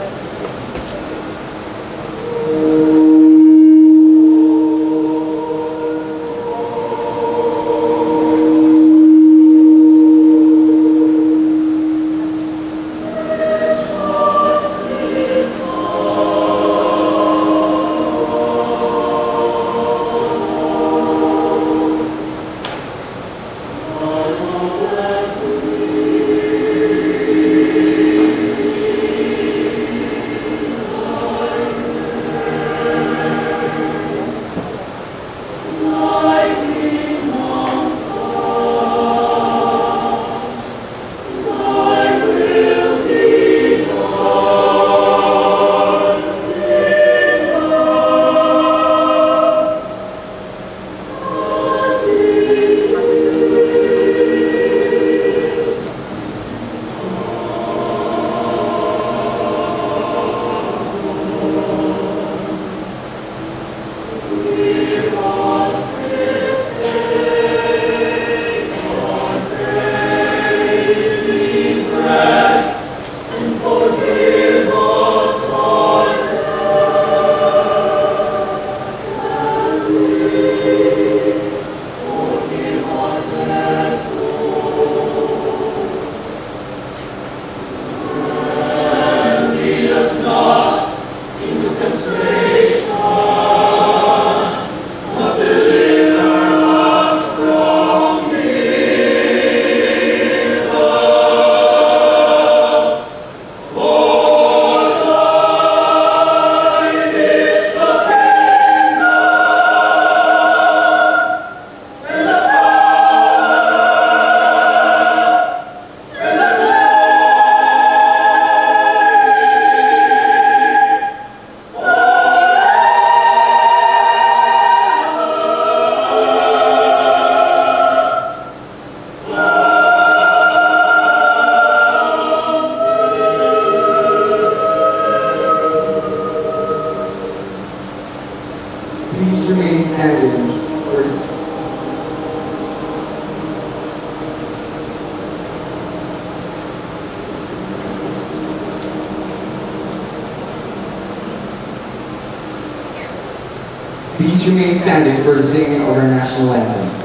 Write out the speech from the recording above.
思います。We Please remain standing for the singing of our national anthem.